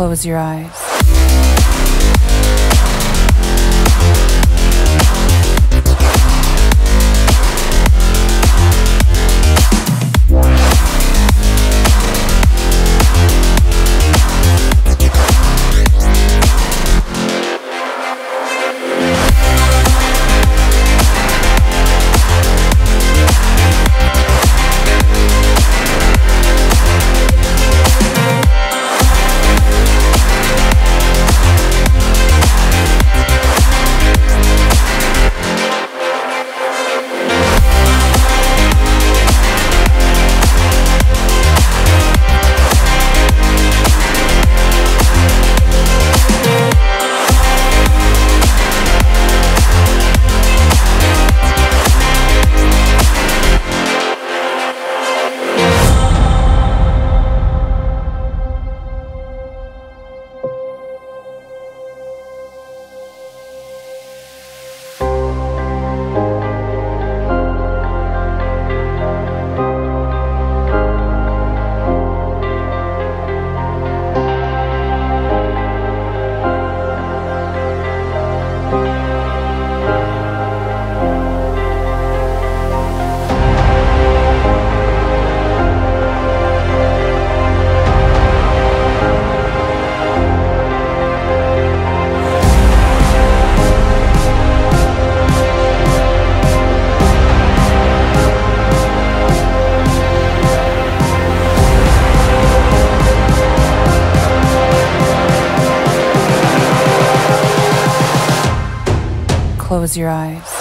Close your eyes. close your eyes.